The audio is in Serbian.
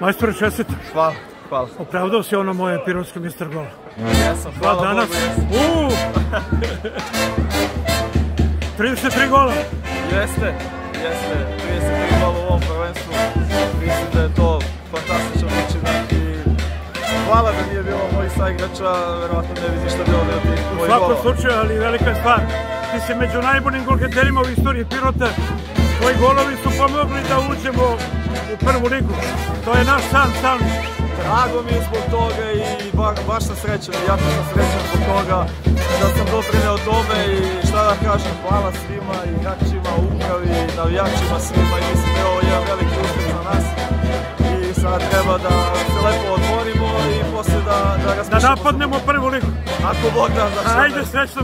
Majstore čestite. Hvala, hvala. Opravdao si ono moje pirotsko mister gola. Jesam, hvala danas. Uuu! 33 gola. Jeste, jeste. 33 gola u ovom prvenstvu. Mislim da je to fantastičan učinak i hvala da nije bilo mojih saigrača, verovatno ne bi ništa bilo tih U mojih svakom golova. slučaju, ali velika je stvar. Ti si među najboljim golgeterima u istoriji Pirota. Tvoji golovi su pomogli da uđemo u prvu ligu. To je naš san, san. Drago mi je zbog toga i ba, baš sam srećan, jako sam srećan zbog toga da sam doprineo tome i šta da kažem, hvala svima, i igračima, upravi, navijačima svima i mislim da je ovo jedan veliki uspeh za nas i sad treba da se lepo otvorimo i posle da, da Da raspišemo. napadnemo prvu ligu. Ako Bog da, da Ajde, srećno.